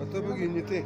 Atau begini teh.